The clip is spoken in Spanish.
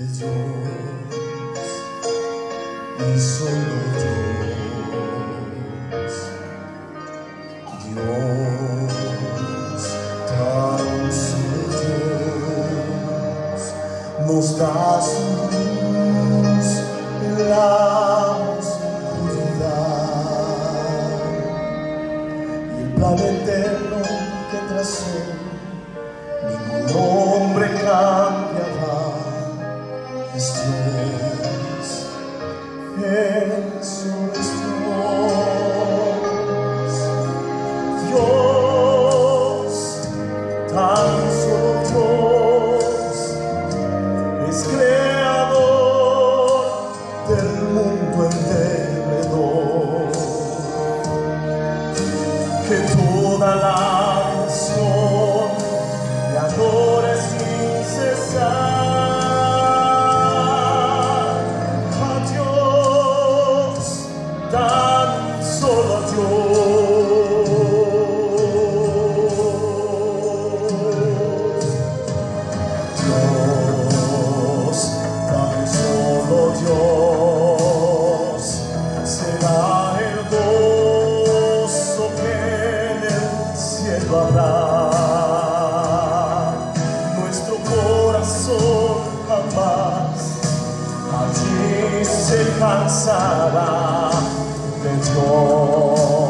y solo Dios, Dios, tan solo Dios, nos da su luz en la oscuridad. Y el plan eterno que trazó ningún es creador del mundo entero. Que toda la nación le adora sin cesar. A Dios, tan solo a Dios. resvalar. Nuestro corazón jamás allí se cansará de Dios.